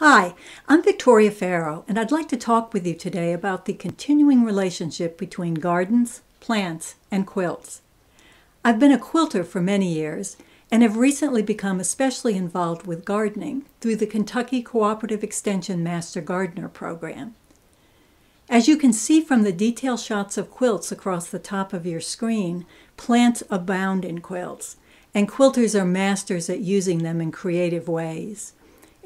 Hi, I'm Victoria Faoro, and I'd like to talk with you today about the continuing relationship between gardens, plants, and quilts. I've been a quilter for many years and have recently become especially involved with gardening through the Kentucky Cooperative Extension Master Gardener Program. As you can see from the detail shots of quilts across the top of your screen, plants abound in quilts, and quilters are masters at using them in creative ways.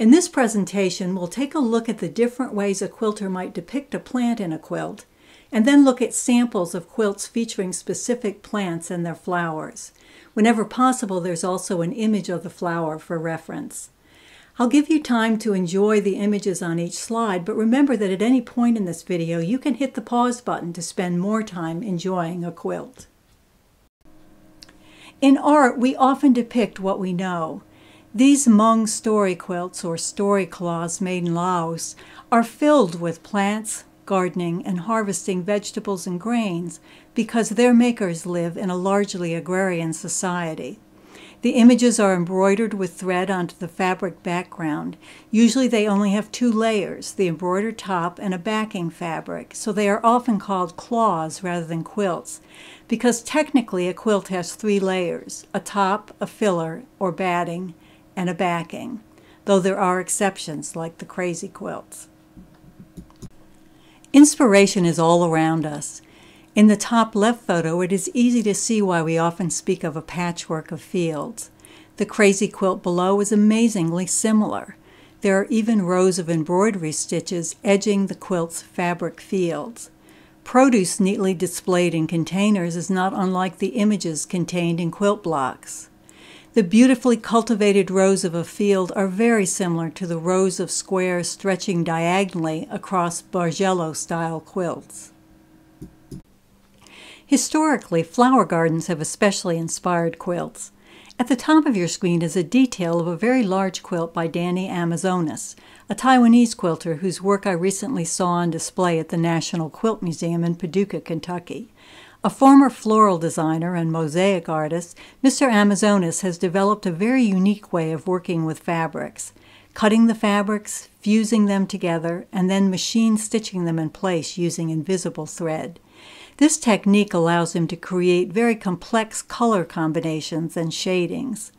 In this presentation, we'll take a look at the different ways a quilter might depict a plant in a quilt, and then look at samples of quilts featuring specific plants and their flowers. Whenever possible, there's also an image of the flower for reference. I'll give you time to enjoy the images on each slide, but remember that at any point in this video, you can hit the pause button to spend more time enjoying a quilt. In art, we often depict what we know. These Hmong story quilts or story cloths made in Laos are filled with plants, gardening, and harvesting vegetables and grains because their makers live in a largely agrarian society. The images are embroidered with thread onto the fabric background. Usually they only have two layers, the embroidered top and a backing fabric, so they are often called cloths rather than quilts, because technically a quilt has three layers, a top, a filler, or batting, and a backing, though there are exceptions like the crazy quilts. Inspiration is all around us. In the top left photo, it is easy to see why we often speak of a patchwork of fields. The crazy quilt below is amazingly similar. There are even rows of embroidery stitches edging the quilt's fabric fields. Produce neatly displayed in containers is not unlike the images contained in quilt blocks. The beautifully cultivated rows of a field are very similar to the rows of squares stretching diagonally across Bargello-style quilts. Historically, flower gardens have especially inspired quilts. At the top of your screen is a detail of a very large quilt by Danny Amazonas, a Taiwanese quilter whose work I recently saw on display at the National Quilt Museum in Paducah, Kentucky. A former floral designer and mosaic artist, Mr. Amazonas has developed a very unique way of working with fabrics, cutting the fabrics, fusing them together, and then machine stitching them in place using invisible thread. This technique allows him to create very complex color combinations and shadings.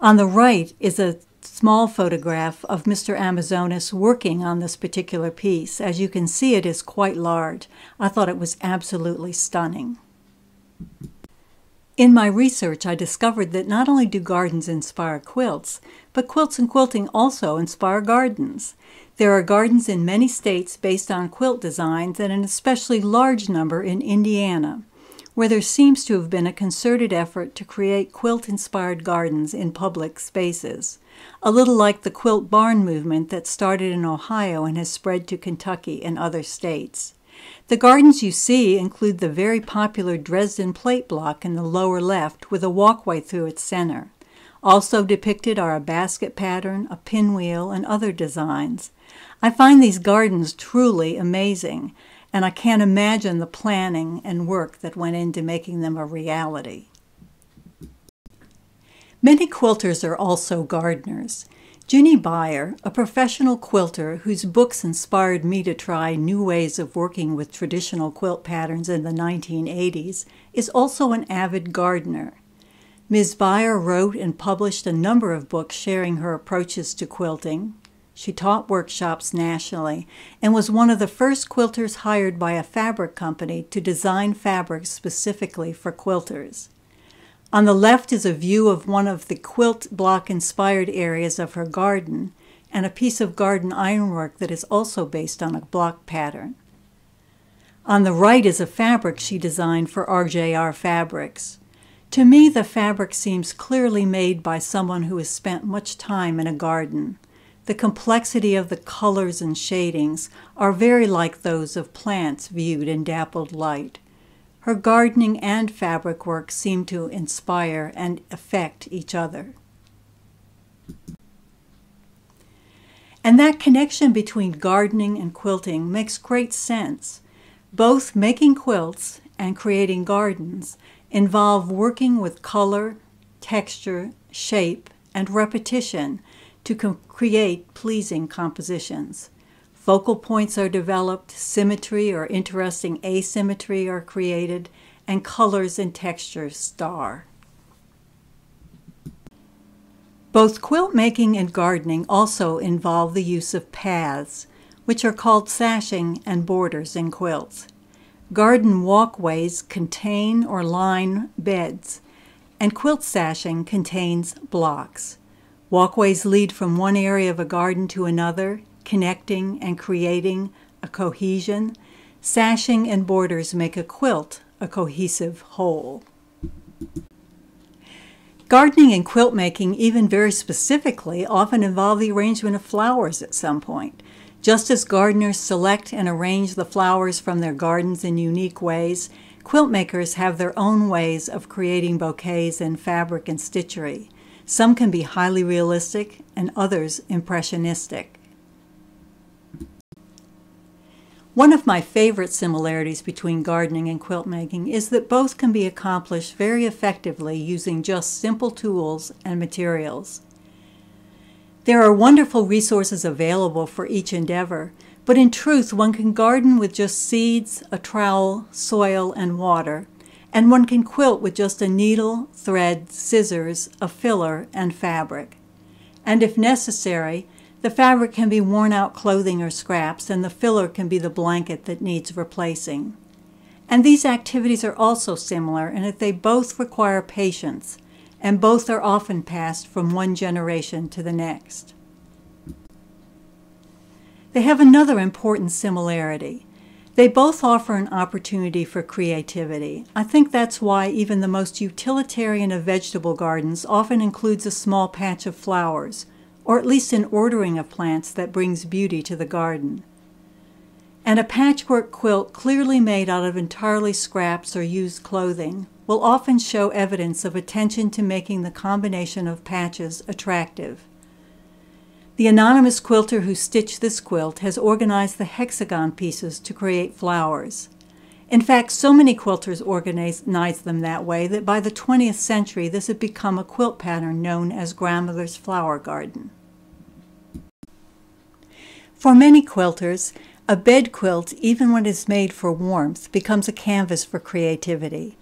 On the right is a small photograph of Mr. Amazonas working on this particular piece. As you can see, it is quite large. I thought it was absolutely stunning. In my research, I discovered that not only do gardens inspire quilts, but quilts and quilting also inspire gardens. There are gardens in many states based on quilt designs and an especially large number in Indiana where there seems to have been a concerted effort to create quilt inspired gardens in public spaces, a little like the quilt barn movement that started in Ohio and has spread to Kentucky and other states. The gardens you see include the very popular Dresden plate block in the lower left with a walkway through its center. Also depicted are a basket pattern, a pinwheel, and other designs. I find these gardens truly amazing and I can't imagine the planning and work that went into making them a reality. Many quilters are also gardeners. Jinny Beyer, a professional quilter whose books inspired me to try new ways of working with traditional quilt patterns in the 1980s, is also an avid gardener. Ms. Beyer wrote and published a number of books sharing her approaches to quilting, she taught workshops nationally and was one of the first quilters hired by a fabric company to design fabrics specifically for quilters. On the left is a view of one of the quilt block inspired areas of her garden and a piece of garden ironwork that is also based on a block pattern. On the right is a fabric she designed for RJR Fabrics. To me, the fabric seems clearly made by someone who has spent much time in a garden. The complexity of the colors and shadings are very like those of plants viewed in dappled light. Her gardening and fabric work seem to inspire and affect each other. And that connection between gardening and quilting makes great sense. Both making quilts and creating gardens involve working with color, texture, shape, and repetition to create pleasing compositions. Focal points are developed, symmetry or interesting asymmetry are created, and colors and textures star. Both quilt making and gardening also involve the use of paths, which are called sashing and borders in quilts. Garden walkways contain or line beds, and quilt sashing contains blocks. Walkways lead from one area of a garden to another, connecting and creating a cohesion. Sashing and borders make a quilt a cohesive whole. Gardening and quilt making, even very specifically, often involve the arrangement of flowers at some point. Just as gardeners select and arrange the flowers from their gardens in unique ways, quilt makers have their own ways of creating bouquets in fabric and stitchery. Some can be highly realistic and others impressionistic. One of my favorite similarities between gardening and quilt making is that both can be accomplished very effectively using just simple tools and materials. There are wonderful resources available for each endeavor, but in truth, one can garden with just seeds, a trowel, soil, and water, and one can quilt with just a needle, thread, scissors, a filler, and fabric. And if necessary, the fabric can be worn out clothing or scraps, and the filler can be the blanket that needs replacing. And these activities are also similar in that they both require patience, and both are often passed from one generation to the next. They have another important similarity. They both offer an opportunity for creativity. I think that's why even the most utilitarian of vegetable gardens often includes a small patch of flowers or at least an ordering of plants that brings beauty to the garden. And a patchwork quilt clearly made out of entirely scraps or used clothing will often show evidence of attention to making the combination of patches attractive. The anonymous quilter who stitched this quilt has organized the hexagon pieces to create flowers. In fact, so many quilters organize them that way that by the 20th century this had become a quilt pattern known as Grandmother's Flower Garden. For many quilters, a bed quilt, even when it's made for warmth, becomes a canvas for creativity.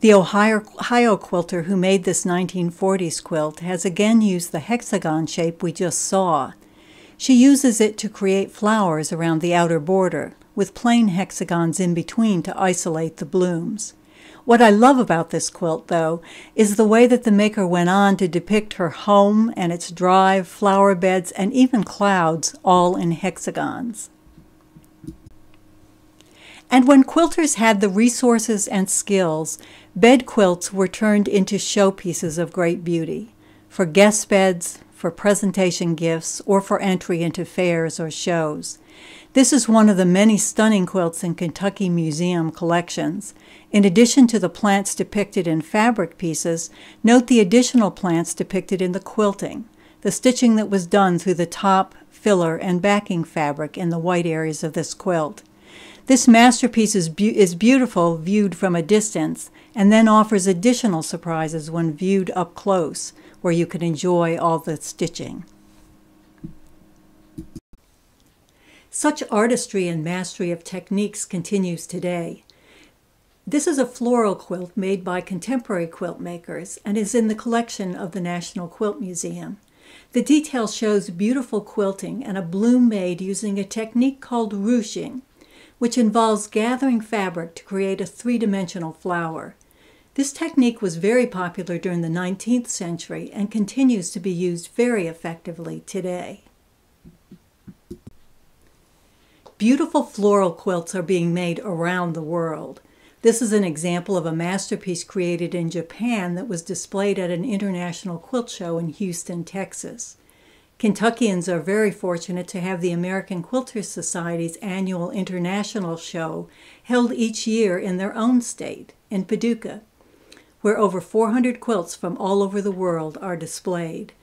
The Ohio, Ohio, quilter who made this 1940s quilt has again used the hexagon shape we just saw. She uses it to create flowers around the outer border, with plain hexagons in between to isolate the blooms. What I love about this quilt, though, is the way that the maker went on to depict her home and its drive, flower beds, and even clouds, all in hexagons. And when quilters had the resources and skills, bed quilts were turned into showpieces of great beauty for guest beds, for presentation gifts, or for entry into fairs or shows. This is one of the many stunning quilts in Kentucky Museum collections. In addition to the plants depicted in fabric pieces, note the additional plants depicted in the quilting, the stitching that was done through the top, filler, and backing fabric in the white areas of this quilt. This masterpiece is, be- is beautiful viewed from a distance and then offers additional surprises when viewed up close, where you can enjoy all the stitching. Such artistry and mastery of techniques continues today. This is a floral quilt made by contemporary quilt makers and is in the collection of the National Quilt Museum. The detail shows beautiful quilting and a bloom made using a technique called ruching, which involves gathering fabric to create a three dimensional flower. This technique was very popular during the 19th century and continues to be used very effectively today. Beautiful floral quilts are being made around the world. This is an example of a masterpiece created in Japan that was displayed at an international quilt show in Houston, Texas. Kentuckians are very fortunate to have the American Quilters Society's annual international show held each year in their own state, in Paducah, where over 400 quilts from all over the world are displayed.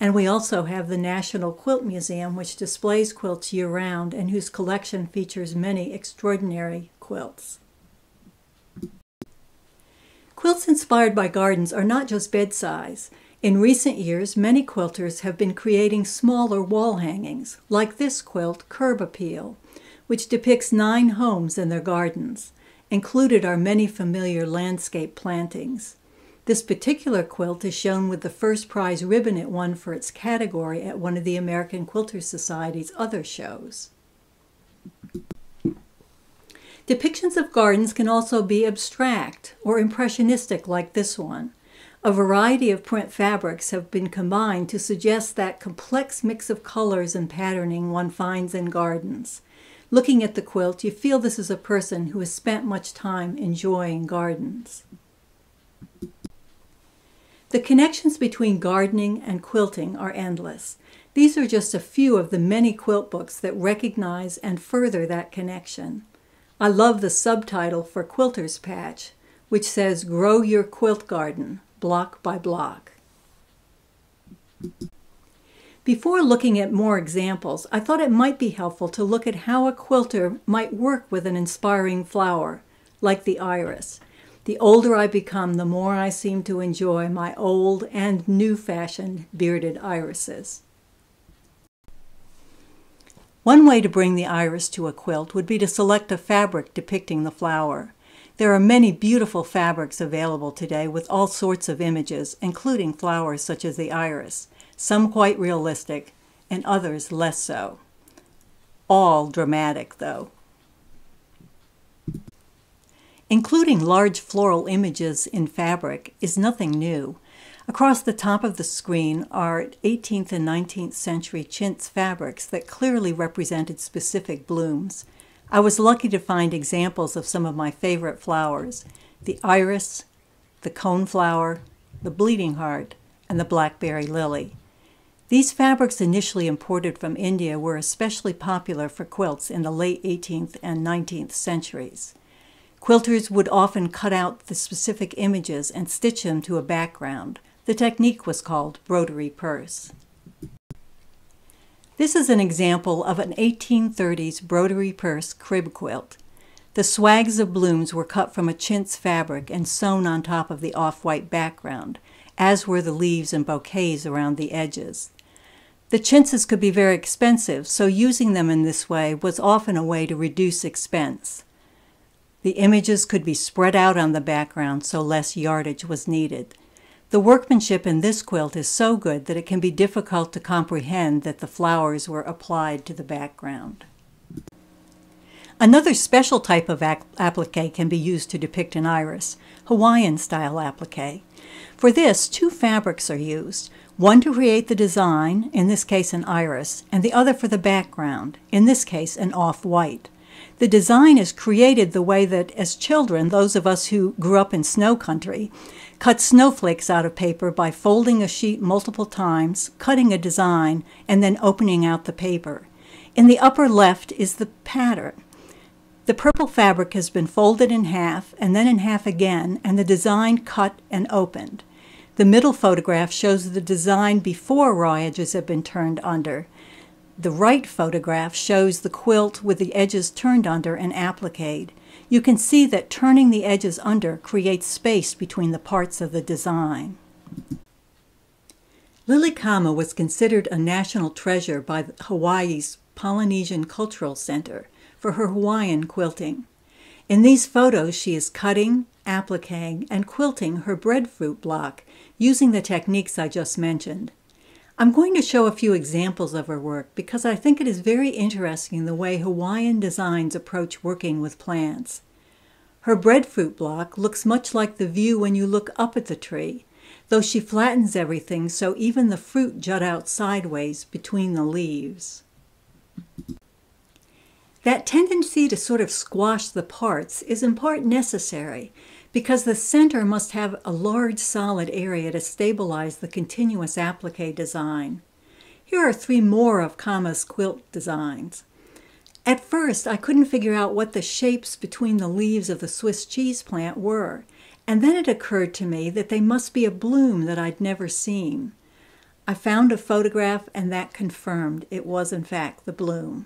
And we also have the National Quilt Museum, which displays quilts year round and whose collection features many extraordinary quilts. Quilts inspired by gardens are not just bed size. In recent years, many quilters have been creating smaller wall hangings, like this quilt, Curb Appeal, which depicts nine homes and their gardens. Included are many familiar landscape plantings. This particular quilt is shown with the first prize ribbon it won for its category at one of the American Quilters Society's other shows. Depictions of gardens can also be abstract or impressionistic, like this one. A variety of print fabrics have been combined to suggest that complex mix of colors and patterning one finds in gardens. Looking at the quilt, you feel this is a person who has spent much time enjoying gardens. The connections between gardening and quilting are endless. These are just a few of the many quilt books that recognize and further that connection. I love the subtitle for Quilter's Patch, which says Grow Your Quilt Garden, block by block. Before looking at more examples, I thought it might be helpful to look at how a quilter might work with an inspiring flower, like the iris. The older I become, the more I seem to enjoy my old and new fashioned bearded irises. One way to bring the iris to a quilt would be to select a fabric depicting the flower. There are many beautiful fabrics available today with all sorts of images, including flowers such as the iris, some quite realistic and others less so. All dramatic, though. Including large floral images in fabric is nothing new. Across the top of the screen are 18th and 19th century chintz fabrics that clearly represented specific blooms. I was lucky to find examples of some of my favorite flowers the iris, the coneflower, the bleeding heart, and the blackberry lily. These fabrics, initially imported from India, were especially popular for quilts in the late 18th and 19th centuries. Quilters would often cut out the specific images and stitch them to a background. The technique was called broderie perse. This is an example of an 1830s broderie perse crib quilt. The swags of blooms were cut from a chintz fabric and sewn on top of the off-white background, as were the leaves and bouquets around the edges. The chintzes could be very expensive, so using them in this way was often a way to reduce expense. The images could be spread out on the background so less yardage was needed. The workmanship in this quilt is so good that it can be difficult to comprehend that the flowers were applied to the background. Another special type of applique can be used to depict an iris, Hawaiian style applique. For this, two fabrics are used, one to create the design, in this case an iris, and the other for the background, in this case an off-white. The design is created the way that, as children, those of us who grew up in snow country, cut snowflakes out of paper by folding a sheet multiple times, cutting a design, and then opening out the paper. In the upper left is the pattern. The purple fabric has been folded in half and then in half again, and the design cut and opened. The middle photograph shows the design before raw edges have been turned under. The right photograph shows the quilt with the edges turned under and appliqued. You can see that turning the edges under creates space between the parts of the design. Lily Kama was considered a national treasure by Hawaii's Polynesian Cultural Center for her Hawaiian quilting. In these photos, she is cutting, appliquing, and quilting her breadfruit block using the techniques I just mentioned. I'm going to show a few examples of her work because I think it is very interesting the way Hawaiian designs approach working with plants. Her breadfruit block looks much like the view when you look up at the tree, though she flattens everything so even the fruit jut out sideways between the leaves. That tendency to sort of squash the parts is in part necessary because the center must have a large solid area to stabilize the continuous applique design. Here are three more of Kama's quilt designs. At first, I couldn't figure out what the shapes between the leaves of the Swiss cheese plant were, and then it occurred to me that they must be a bloom that I'd never seen. I found a photograph and that confirmed it was in fact the bloom.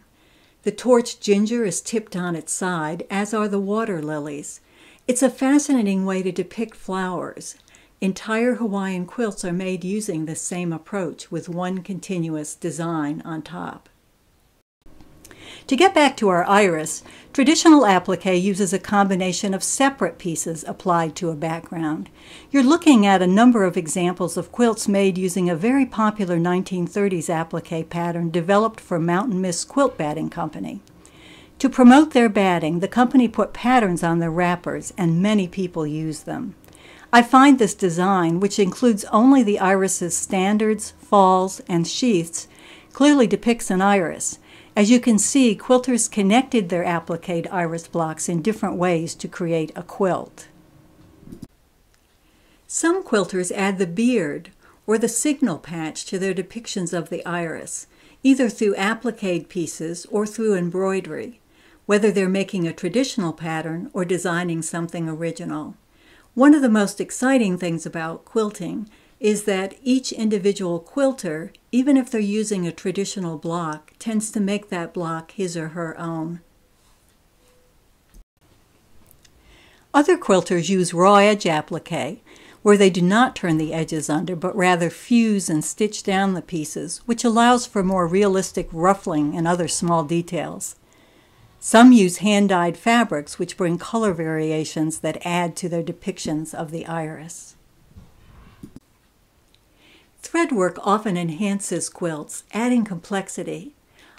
The torch ginger is tipped on its side, as are the water lilies. It's a fascinating way to depict flowers. Entire Hawaiian quilts are made using the same approach with one continuous design on top. To get back to our iris, traditional applique uses a combination of separate pieces applied to a background. You're looking at a number of examples of quilts made using a very popular 1930s applique pattern developed for Mountain Mist Quilt Batting Company. To promote their batting, the company put patterns on their wrappers, and many people use them. I find this design, which includes only the iris's standards, falls, and sheaths, clearly depicts an iris. As you can see, quilters connected their appliqued iris blocks in different ways to create a quilt. Some quilters add the beard or the signal patch to their depictions of the iris, either through appliqued pieces or through embroidery, whether they're making a traditional pattern or designing something original. One of the most exciting things about quilting is that each individual quilter, even if they're using a traditional block, tends to make that block his or her own. Other quilters use raw edge applique, where they do not turn the edges under, but rather fuse and stitch down the pieces, which allows for more realistic ruffling and other small details. Some use hand-dyed fabrics, which bring color variations that add to their depictions of the iris. Threadwork often enhances quilts, adding complexity.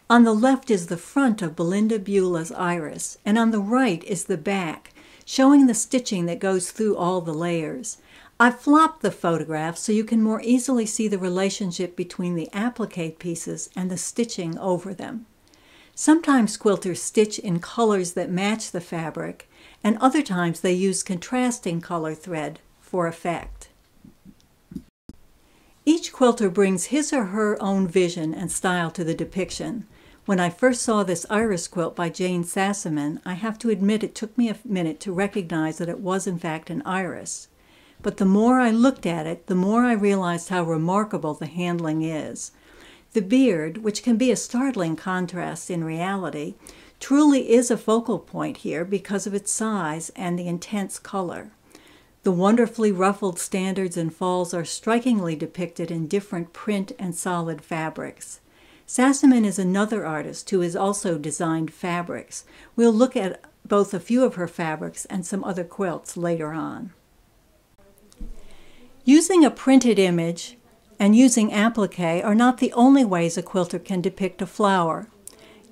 On the left is the front of Belinda Beulah's iris, and on the right is the back, showing the stitching that goes through all the layers. I've flopped the photograph so you can more easily see the relationship between the applique pieces and the stitching over them. Sometimes quilters stitch in colors that match the fabric, and other times they use contrasting color thread for effect. Each quilter brings his or her own vision and style to the depiction. When I first saw this iris quilt by Jane Sassaman, I have to admit it took me a minute to recognize that it was in fact an iris. But the more I looked at it, the more I realized how remarkable the handling is. The beard, which can be a startling contrast in reality, truly is a focal point here because of its size and the intense color. The wonderfully ruffled standards and falls are strikingly depicted in different print and solid fabrics. Sassaman is another artist who has also designed fabrics. We'll look at both a few of her fabrics and some other quilts later on. Using a printed image and using applique are not the only ways a quilter can depict a flower.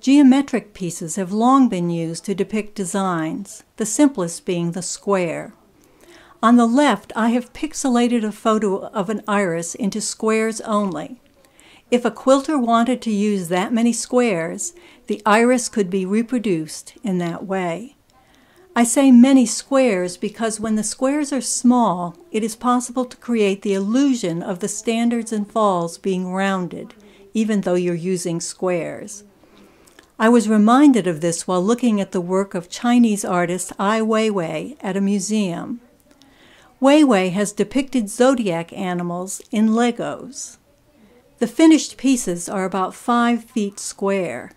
Geometric pieces have long been used to depict designs, the simplest being the square. On the left, I have pixelated a photo of an iris into squares only. If a quilter wanted to use that many squares, the iris could be reproduced in that way. I say many squares because when the squares are small, it is possible to create the illusion of the standards and falls being rounded, even though you're using squares. I was reminded of this while looking at the work of Chinese artist Ai Weiwei at a museum. Weiwei has depicted zodiac animals in Legos. The finished pieces are about five feet square.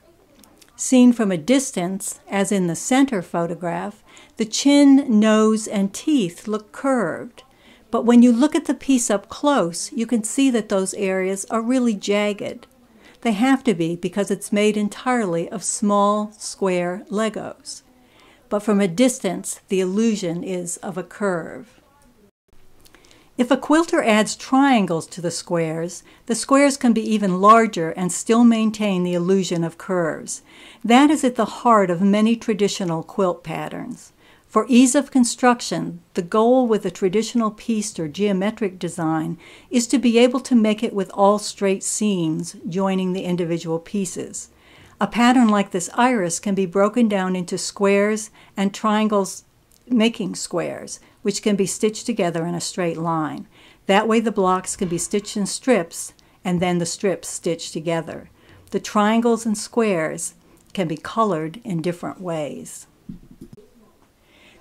Seen from a distance, as in the center photograph, the chin, nose, and teeth look curved. But when you look at the piece up close, you can see that those areas are really jagged. They have to be because it's made entirely of small, square Legos. But from a distance, the illusion is of a curve. If a quilter adds triangles to the squares, the squares can be even larger and still maintain the illusion of curves. That is at the heart of many traditional quilt patterns. For ease of construction, the goal with a traditional pieced or geometric design is to be able to make it with all straight seams joining the individual pieces. A pattern like this iris can be broken down into squares and triangles making squares, which can be stitched together in a straight line. That way the blocks can be stitched in strips and then the strips stitched together. The triangles and squares can be colored in different ways.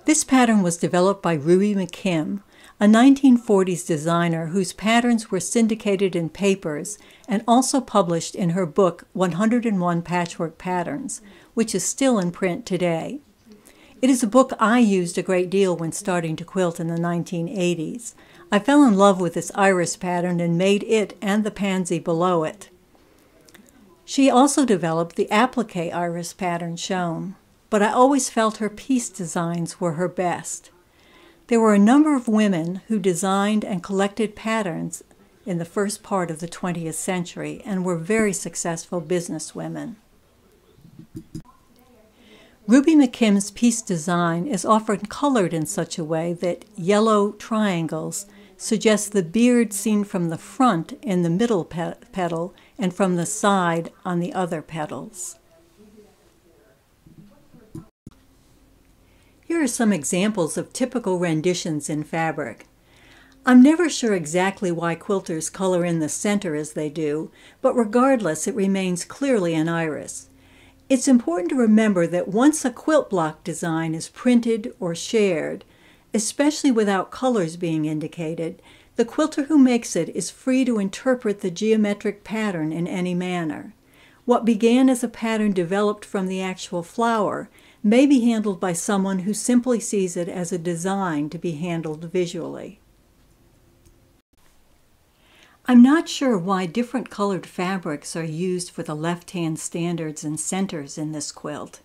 This pattern was developed by Ruby McKim, a 1940s designer whose patterns were syndicated in papers and also published in her book 101 Patchwork Patterns, which is still in print today. It is a book I used a great deal when starting to quilt in the 1980s. I fell in love with this iris pattern and made it and the pansy below it. She also developed the applique iris pattern shown, but I always felt her piece designs were her best. There were a number of women who designed and collected patterns in the first part of the 20th century and were very successful businesswomen. Ruby McKim's piece design is often colored in such a way that yellow triangles suggest the beard seen from the front in the middle pe petal and from the side on the other petals. Here are some examples of typical renditions in fabric. I'm never sure exactly why quilters color in the center as they do, but regardless, it remains clearly an iris. It's important to remember that once a quilt block design is printed or shared, especially without colors being indicated, the quilter who makes it is free to interpret the geometric pattern in any manner. What began as a pattern developed from the actual flower may be handled by someone who simply sees it as a design to be handled visually. I'm not sure why different colored fabrics are used for the left-hand standards and centers in this quilt,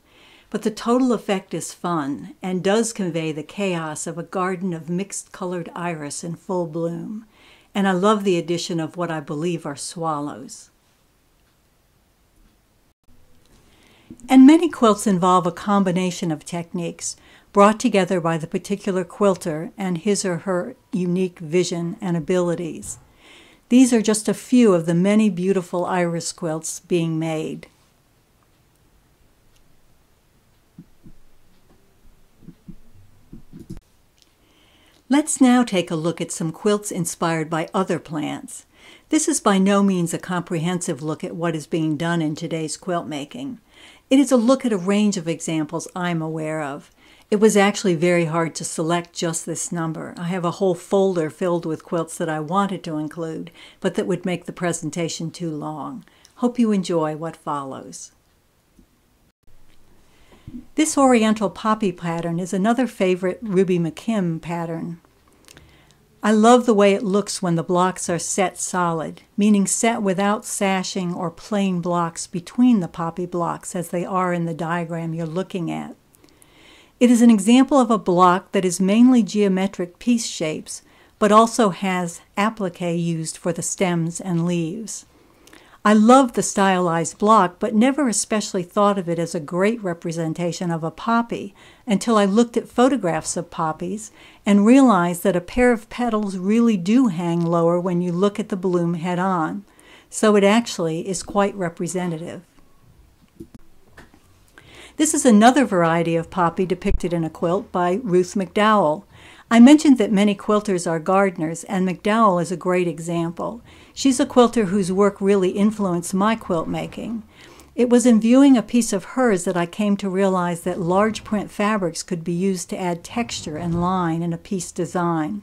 but the total effect is fun and does convey the chaos of a garden of mixed colored iris in full bloom, and I love the addition of what I believe are swallows. And many quilts involve a combination of techniques brought together by the particular quilter and his or her unique vision and abilities. These are just a few of the many beautiful iris quilts being made. Let's now take a look at some quilts inspired by other plants. This is by no means a comprehensive look at what is being done in today's quilt making. It is a look at a range of examples I'm aware of. It was actually very hard to select just this number. I have a whole folder filled with quilts that I wanted to include, but that would make the presentation too long. Hope you enjoy what follows. This Oriental Poppy pattern is another favorite Ruby McKim pattern. I love the way it looks when the blocks are set solid, meaning set without sashing or plain blocks between the poppy blocks as they are in the diagram you're looking at. It is an example of a block that is mainly geometric piece shapes, but also has applique used for the stems and leaves. I love the stylized block, but never especially thought of it as a great representation of a poppy until I looked at photographs of poppies and realized that a pair of petals really do hang lower when you look at the bloom head on, so it actually is quite representative. This is another variety of poppy depicted in a quilt by Ruth McDowell. I mentioned that many quilters are gardeners, and McDowell is a great example. She's a quilter whose work really influenced my quilt making. It was in viewing a piece of hers that I came to realize that large print fabrics could be used to add texture and line in a piece design.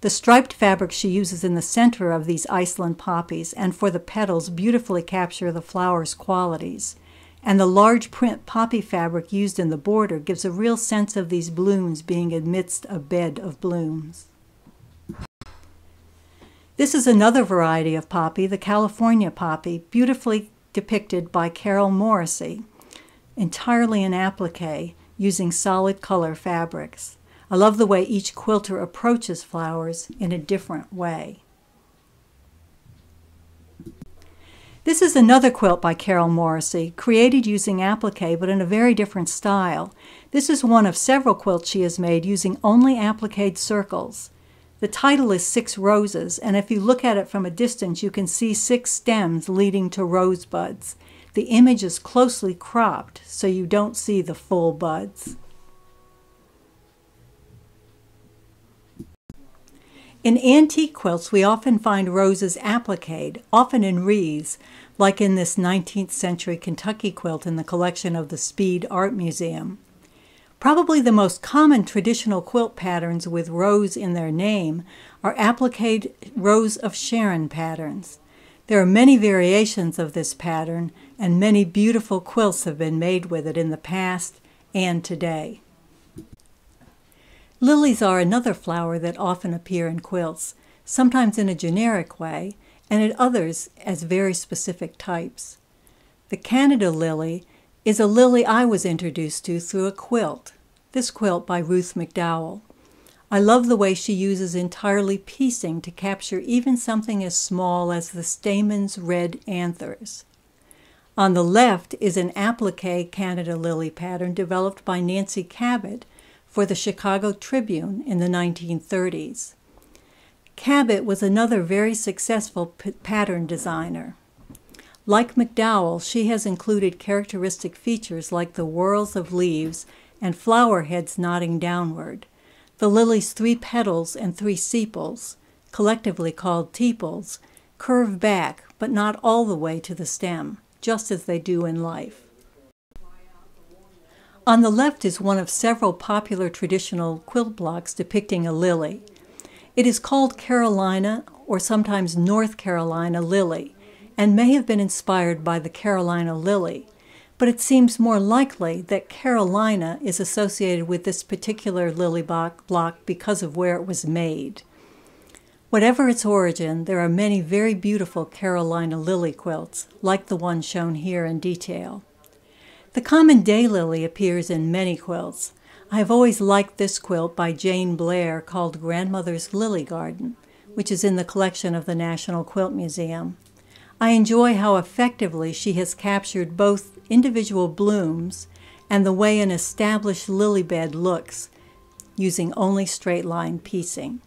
The striped fabric she uses in the center of these Iceland poppies and for the petals beautifully capture the flower's qualities and the large print poppy fabric used in the border gives a real sense of these blooms being amidst a bed of blooms. This is another variety of poppy, the California poppy, beautifully depicted by Carol Morrissey, entirely in applique, using solid color fabrics. I love the way each quilter approaches flowers in a different way. This is another quilt by Carol Morrissey, created using applique but in a very different style. This is one of several quilts she has made using only appliqued circles. The title is Six Roses, and if you look at it from a distance, you can see six stems leading to rosebuds. The image is closely cropped, so you don't see the full buds. In antique quilts, we often find roses appliqued, often in wreaths, like in this 19th century Kentucky quilt in the collection of the Speed Art Museum. Probably the most common traditional quilt patterns with rose in their name are appliqued Rose of Sharon patterns. There are many variations of this pattern, and many beautiful quilts have been made with it in the past and today. Lilies are another flower that often appear in quilts, sometimes in a generic way, and at others as very specific types. The Canada lily is a lily I was introduced to through a quilt, this quilt by Ruth McDowell. I love the way she uses entirely piecing to capture even something as small as the stamen's red anthers. On the left is an applique Canada lily pattern developed by Nancy Cabot for the Chicago Tribune in the 1930s. Cabot was another very successful pattern designer. Like McDowell, she has included characteristic features like the whorls of leaves and flower heads nodding downward, the lily's three petals and three sepals, collectively called tepals, curve back but not all the way to the stem, just as they do in life. On the left is one of several popular traditional quilt blocks depicting a lily. It is called Carolina or sometimes North Carolina lily and may have been inspired by the Carolina lily, but it seems more likely that Carolina is associated with this particular lily block because of where it was made. Whatever its origin, there are many very beautiful Carolina lily quilts, like the one shown here in detail. The common daylily appears in many quilts, I have always liked this quilt by Jane Blair called Grandmother's Lily Garden, which is in the collection of the National Quilt Museum. I enjoy how effectively she has captured both individual blooms and the way an established lily bed looks, using only straight line piecing.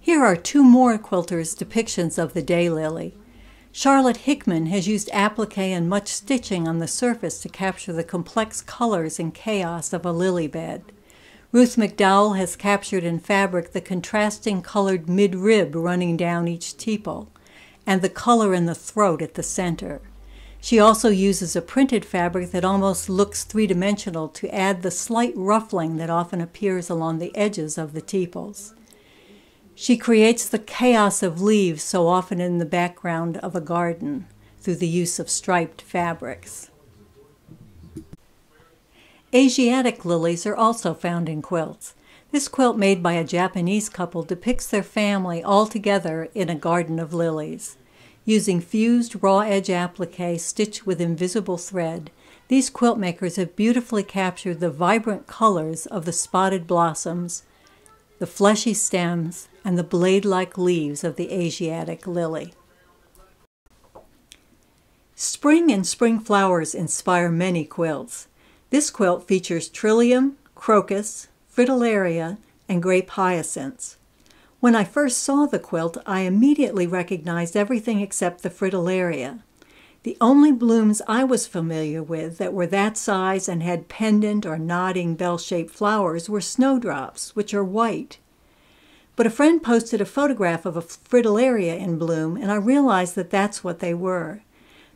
Here are two more quilters' depictions of the daylily. Charlotte Hickman has used applique and much stitching on the surface to capture the complex colors and chaos of a lily bed. Ruth McDowell has captured in fabric the contrasting colored midrib running down each tepal and the color in the throat at the center. She also uses a printed fabric that almost looks three dimensional to add the slight ruffling that often appears along the edges of the tepals. She creates the chaos of leaves so often in the background of a garden through the use of striped fabrics. Asiatic lilies are also found in quilts. This quilt made by a Japanese couple depicts their family all together in a garden of lilies. Using fused raw edge applique stitched with invisible thread, these quilt makers have beautifully captured the vibrant colors of the spotted blossoms, the fleshy stems, and the blade like leaves of the Asiatic lily. Spring and spring flowers inspire many quilts. This quilt features trillium, crocus, fritillaria, and grape hyacinths. When I first saw the quilt, I immediately recognized everything except the fritillaria. The only blooms I was familiar with that were that size and had pendant or nodding bell shaped flowers were snowdrops, which are white. But a friend posted a photograph of a fritillaria in bloom, and I realized that that's what they were.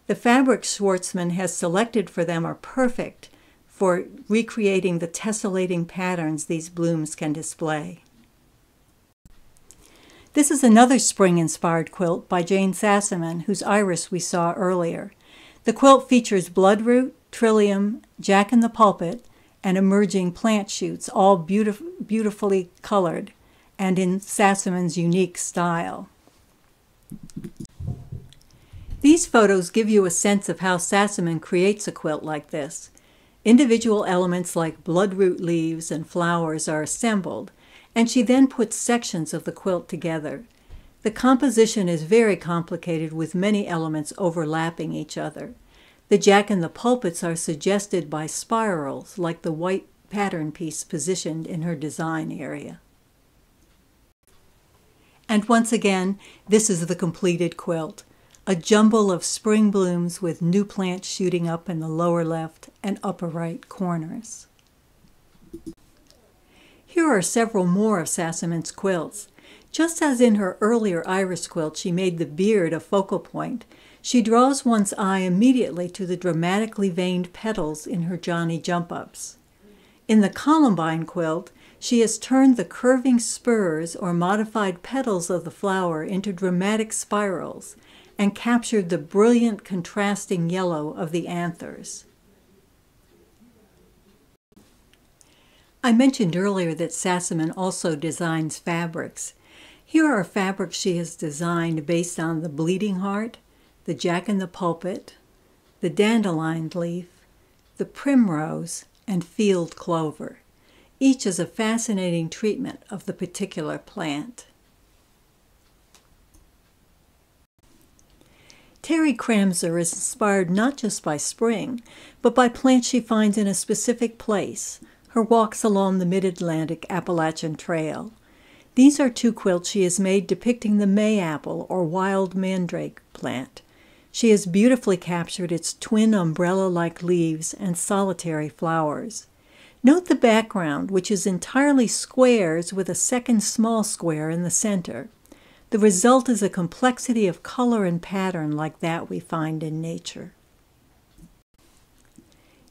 The fabrics Schwartzman has selected for them are perfect for recreating the tessellating patterns these blooms can display. This is another spring inspired quilt by Jane Sassaman, whose iris we saw earlier. The quilt features bloodroot, trillium, jack in the pulpit, and emerging plant shoots, all beautif- beautifully colored and in Sassaman's unique style. These photos give you a sense of how Sassaman creates a quilt like this. Individual elements like bloodroot leaves and flowers are assembled, and she then puts sections of the quilt together. The composition is very complicated with many elements overlapping each other. The jack and the pulpits are suggested by spirals like the white pattern piece positioned in her design area. And once again, this is the completed quilt a jumble of spring blooms with new plants shooting up in the lower left and upper right corners. Here are several more of Sassaman's quilts. Just as in her earlier iris quilt she made the beard a focal point, she draws one's eye immediately to the dramatically veined petals in her Johnny jump ups. In the Columbine quilt, she has turned the curving spurs or modified petals of the flower into dramatic spirals and captured the brilliant contrasting yellow of the anthers. I mentioned earlier that Sassaman also designs fabrics. Here are fabrics she has designed based on the bleeding heart, the jack in the pulpit, the dandelion leaf, the primrose, and field clover. Each is a fascinating treatment of the particular plant. Terry Kramser is inspired not just by spring, but by plants she finds in a specific place, her walks along the Mid Atlantic Appalachian Trail. These are two quilts she has made depicting the mayapple or wild mandrake plant. She has beautifully captured its twin umbrella like leaves and solitary flowers. Note the background, which is entirely squares with a second small square in the center. The result is a complexity of color and pattern like that we find in nature.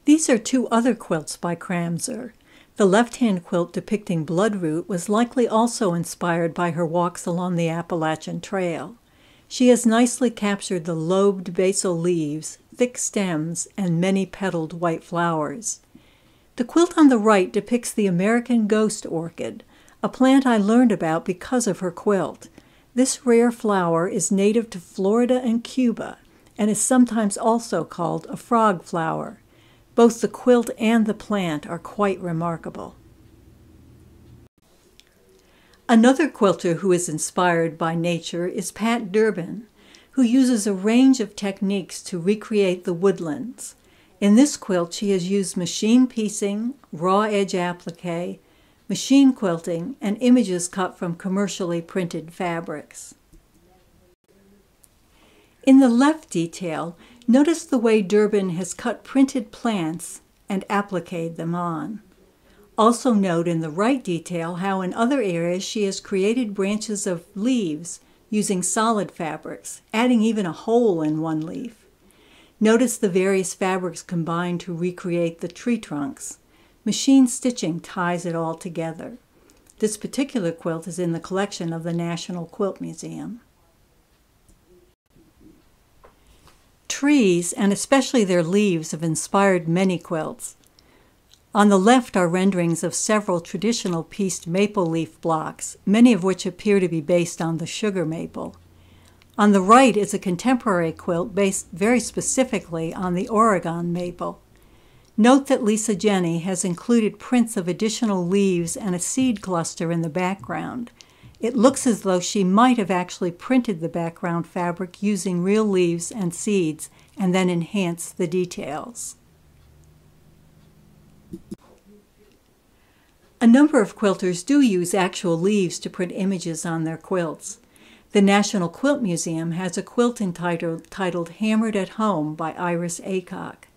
These are two other quilts by Kramser. The left hand quilt depicting Bloodroot was likely also inspired by her walks along the Appalachian Trail. She has nicely captured the lobed basal leaves, thick stems, and many petaled white flowers. The quilt on the right depicts the American ghost orchid, a plant I learned about because of her quilt. This rare flower is native to Florida and Cuba and is sometimes also called a frog flower. Both the quilt and the plant are quite remarkable. Another quilter who is inspired by nature is Pat Durbin, who uses a range of techniques to recreate the woodlands. In this quilt, she has used machine piecing, raw edge applique, machine quilting, and images cut from commercially printed fabrics. In the left detail, notice the way Durbin has cut printed plants and appliqued them on. Also note in the right detail how in other areas she has created branches of leaves using solid fabrics, adding even a hole in one leaf. Notice the various fabrics combined to recreate the tree trunks. Machine stitching ties it all together. This particular quilt is in the collection of the National Quilt Museum. Trees, and especially their leaves, have inspired many quilts. On the left are renderings of several traditional pieced maple leaf blocks, many of which appear to be based on the sugar maple. On the right is a contemporary quilt based very specifically on the Oregon maple. Note that Lisa Jenny has included prints of additional leaves and a seed cluster in the background. It looks as though she might have actually printed the background fabric using real leaves and seeds and then enhanced the details. A number of quilters do use actual leaves to print images on their quilts. The National Quilt Museum has a quilt entitled, titled Hammered at Home by Iris Aycock.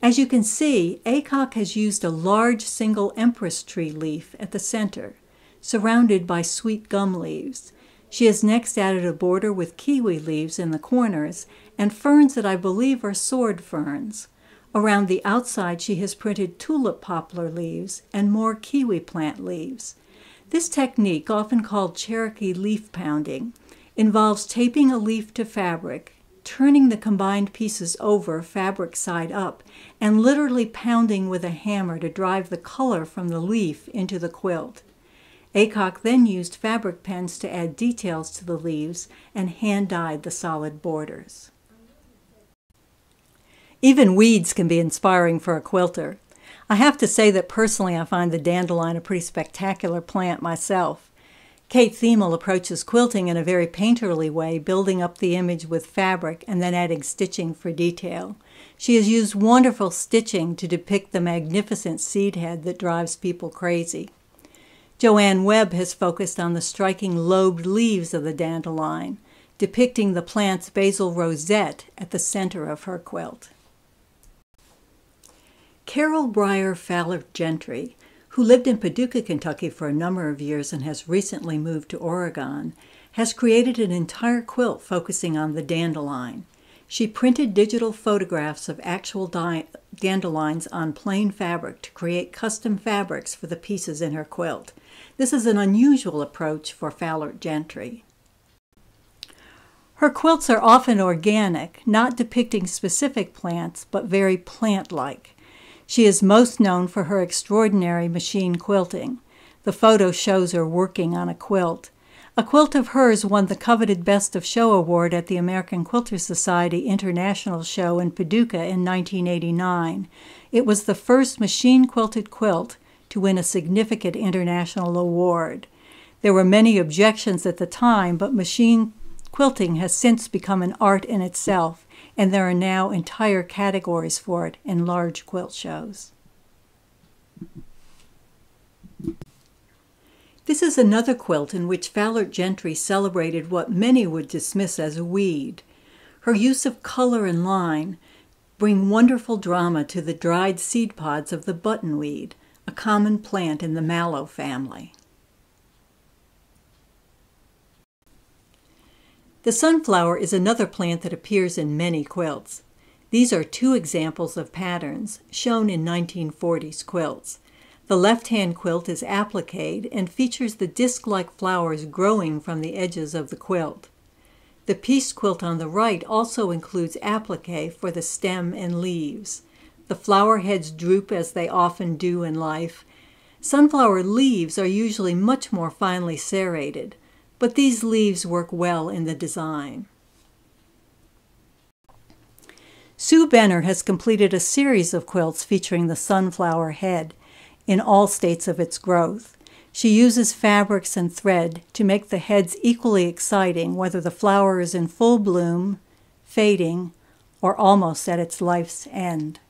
As you can see, Aycock has used a large single empress tree leaf at the center, surrounded by sweet gum leaves. She has next added a border with kiwi leaves in the corners and ferns that I believe are sword ferns. Around the outside, she has printed tulip poplar leaves and more kiwi plant leaves. This technique, often called Cherokee leaf pounding, involves taping a leaf to fabric, turning the combined pieces over fabric side up, and literally pounding with a hammer to drive the color from the leaf into the quilt. Aycock then used fabric pens to add details to the leaves and hand dyed the solid borders. Even weeds can be inspiring for a quilter. I have to say that personally I find the dandelion a pretty spectacular plant myself. Kate Themel approaches quilting in a very painterly way, building up the image with fabric and then adding stitching for detail. She has used wonderful stitching to depict the magnificent seed head that drives people crazy. Joanne Webb has focused on the striking lobed leaves of the dandelion, depicting the plant's basal rosette at the center of her quilt. Caryl Bryer Fallert Gentry, who lived in Paducah, Kentucky for a number of years and has recently moved to Oregon, has created an entire quilt focusing on the dandelion. She printed digital photographs of actual dandelions on plain fabric to create custom fabrics for the pieces in her quilt. This is an unusual approach for Fallert Gentry. Her quilts are often organic, not depicting specific plants, but very plant like. She is most known for her extraordinary machine quilting. The photo shows her working on a quilt. A quilt of hers won the coveted Best of Show award at the American Quilter Society International Show in Paducah in 1989. It was the first machine quilted quilt to win a significant international award. There were many objections at the time, but machine quilting has since become an art in itself, and there are now entire categories for it in large quilt shows. This is another quilt in which Fallert Gentry celebrated what many would dismiss as a weed. Her use of color and line bring wonderful drama to the dried seed pods of the buttonweed, a common plant in the mallow family. The sunflower is another plant that appears in many quilts. These are two examples of patterns shown in 1940s quilts. The left-hand quilt is appliqued and features the disc-like flowers growing from the edges of the quilt. The piece quilt on the right also includes applique for the stem and leaves. The flower heads droop as they often do in life. Sunflower leaves are usually much more finely serrated, but these leaves work well in the design. Sue Benner has completed a series of quilts featuring the sunflower head in all states of its growth. She uses fabrics and thread to make the heads equally exciting, whether the flower is in full bloom, fading, or almost at its life's end.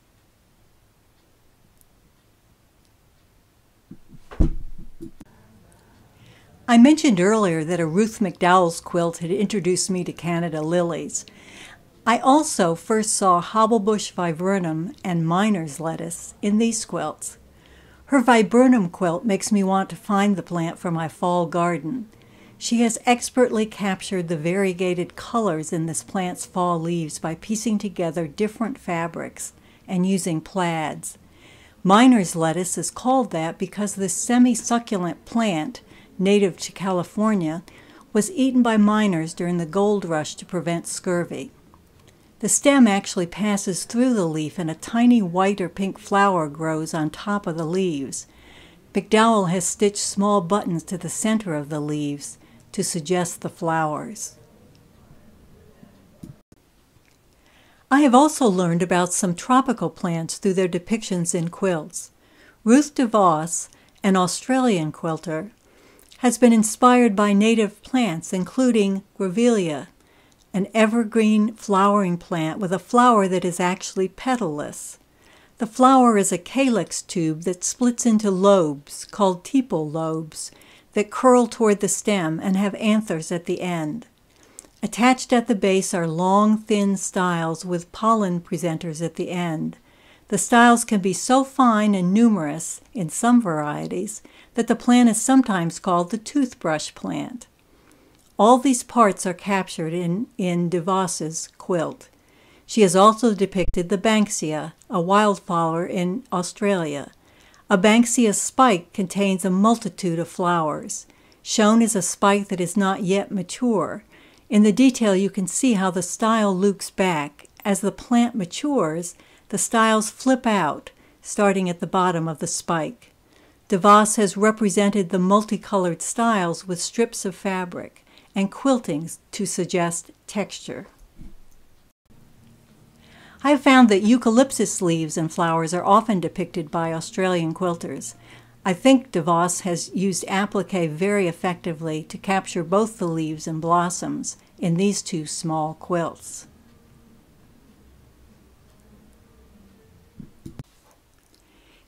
I mentioned earlier that a Ruth McDowell's quilt had introduced me to Canada lilies. I also first saw hobblebush viburnum and miner's lettuce in these quilts. Her viburnum quilt makes me want to find the plant for my fall garden. She has expertly captured the variegated colors in this plant's fall leaves by piecing together different fabrics and using plaids. Miner's lettuce is called that because this semi-succulent plant, native to California, was eaten by miners during the gold rush to prevent scurvy. The stem actually passes through the leaf and a tiny white or pink flower grows on top of the leaves. McDowell has stitched small buttons to the center of the leaves to suggest the flowers. I have also learned about some tropical plants through their depictions in quilts. Ruth DeVos, an Australian quilter, has been inspired by native plants including grevillea, an evergreen flowering plant with a flower that is actually petalless. The flower is a calyx tube that splits into lobes, called tepal lobes, that curl toward the stem and have anthers at the end. Attached at the base are long, thin styles with pollen presenters at the end. The styles can be so fine and numerous in some varieties that the plant is sometimes called the toothbrush plant. All these parts are captured in, in DeVos's quilt. She has also depicted the Banksia, a wildflower in Australia. A Banksia spike contains a multitude of flowers. Shown is a spike that is not yet mature. In the detail, you can see how the style loops back. As the plant matures, the styles flip out, starting at the bottom of the spike. DeVos has represented the multicolored styles with strips of fabric and quilting to suggest texture. I have found that eucalyptus leaves and flowers are often depicted by Australian quilters. I think DeVos has used applique very effectively to capture both the leaves and blossoms in these two small quilts.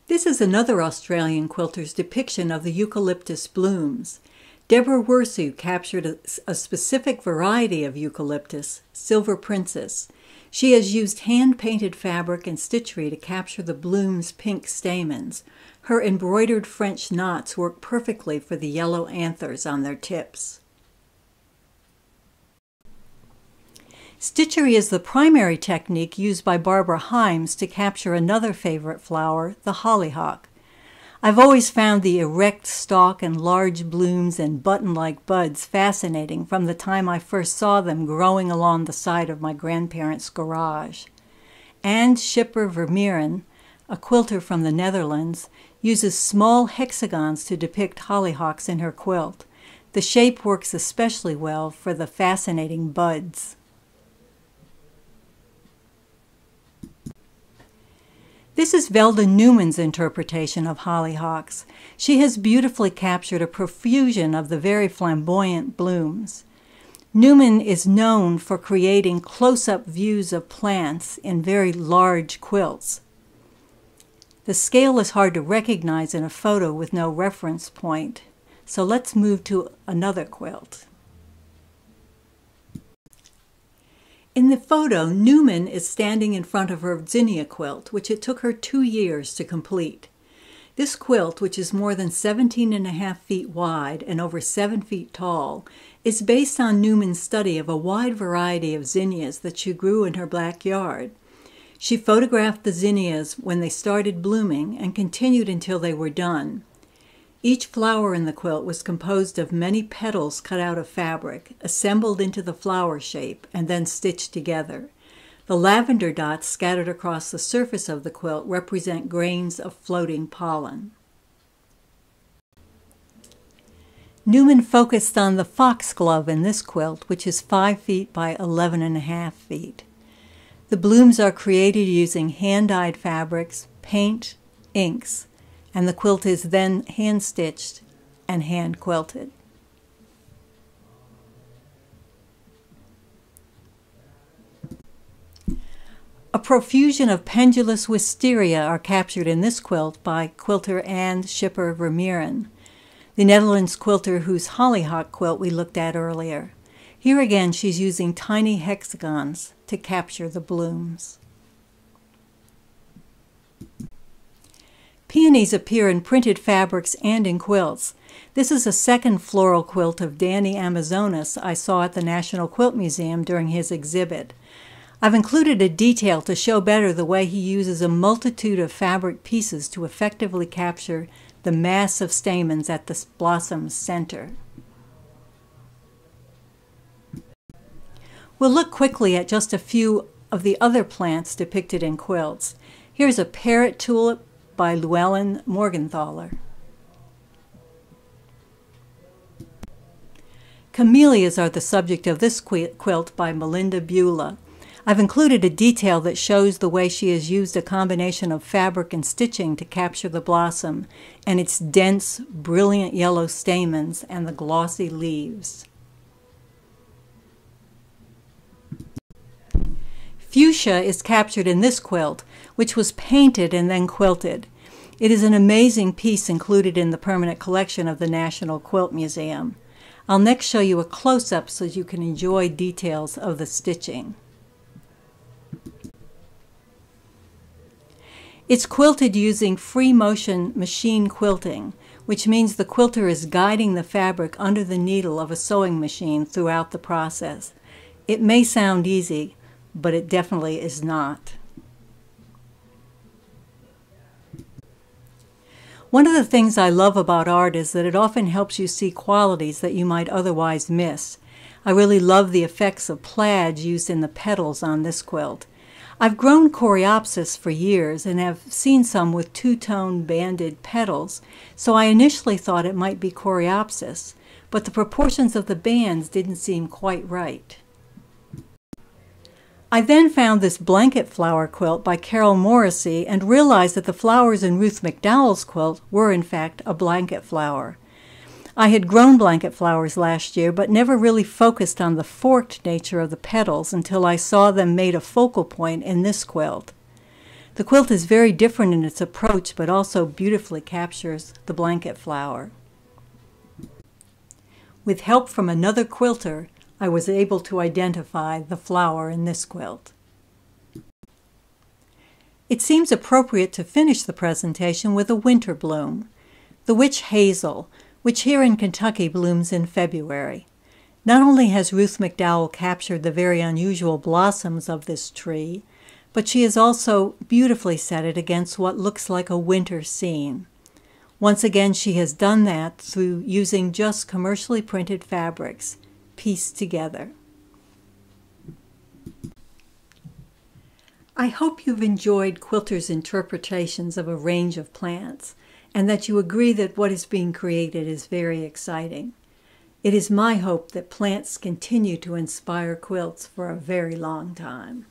This is another Australian quilter's depiction of the eucalyptus blooms. Deborah Wersu captured a, a, specific variety of eucalyptus, Silver Princess. She has used hand-painted fabric and stitchery to capture the bloom's pink stamens. Her embroidered French knots work perfectly for the yellow anthers on their tips. Stitchery is the primary technique used by Barbara Hymes to capture another favorite flower, the hollyhock. I've always found the erect stalk and large blooms and button-like buds fascinating from the time I first saw them growing along the side of my grandparents' garage. Anne Schipper Vermeeren, a quilter from the Netherlands, uses small hexagons to depict hollyhocks in her quilt. The shape works especially well for the fascinating buds. This is Velda Newman's interpretation of hollyhocks. She has beautifully captured a profusion of the very flamboyant blooms. Newman is known for creating close-up views of plants in very large quilts. The scale is hard to recognize in a photo with no reference point, so let's move to another quilt. In the photo, Newman is standing in front of her zinnia quilt, which it took her two years to complete. This quilt, which is more than 17 and a half feet wide and over 7 feet tall, is based on Newman's study of a wide variety of zinnias that she grew in her backyard. She photographed the zinnias when they started blooming and continued until they were done. Each flower in the quilt was composed of many petals cut out of fabric, assembled into the flower shape, and then stitched together. The lavender dots scattered across the surface of the quilt represent grains of floating pollen. Newman focused on the foxglove in this quilt, which is 5 feet by 11 and a half feet. The blooms are created using hand-dyed fabrics, paint, inks, and the quilt is then hand stitched and hand quilted. A profusion of pendulous wisteria are captured in this quilt by quilter Anne Schipper Vermeeren, the Netherlands quilter whose hollyhock quilt we looked at earlier. Here again she's using tiny hexagons to capture the blooms. Peonies appear in printed fabrics and in quilts. This is a second floral quilt of Danny Amazonas I saw at the National Quilt Museum during his exhibit. I've included a detail to show better the way he uses a multitude of fabric pieces to effectively capture the mass of stamens at the blossom's center. We'll look quickly at just a few of the other plants depicted in quilts. Here's a parrot tulip by Llewellyn Morgenthaler. Camellias are the subject of this quilt by Melinda Bula. I've included a detail that shows the way she has used a combination of fabric and stitching to capture the blossom and its dense, brilliant yellow stamens and the glossy leaves. Fuchsia is captured in this quilt, which was painted and then quilted. It is an amazing piece included in the permanent collection of the National Quilt Museum. I'll next show you a close-up so you can enjoy details of the stitching. It's quilted using free motion machine quilting, which means the quilter is guiding the fabric under the needle of a sewing machine throughout the process. It may sound easy, but it definitely is not. One of the things I love about art is that it often helps you see qualities that you might otherwise miss. I really love the effects of plaids used in the petals on this quilt. I've grown coreopsis for years and have seen some with two-tone banded petals, so I initially thought it might be coreopsis, but the proportions of the bands didn't seem quite right. I then found this blanket flower quilt by Carol Morrissey and realized that the flowers in Ruth McDowell's quilt were in fact a blanket flower. I had grown blanket flowers last year, but never really focused on the forked nature of the petals until I saw them made a focal point in this quilt. The quilt is very different in its approach, but also beautifully captures the blanket flower. With help from another quilter, I was able to identify the flower in this quilt. It seems appropriate to finish the presentation with a winter bloom, the witch hazel, which here in Kentucky blooms in February. Not only has Ruth McDowell captured the very unusual blossoms of this tree, but she has also beautifully set it against what looks like a winter scene. Once again, she has done that through using just commercially printed fabrics, pieced together. I hope you've enjoyed quilters' interpretations of a range of plants and that you agree that what is being created is very exciting. It is my hope that plants continue to inspire quilts for a very long time.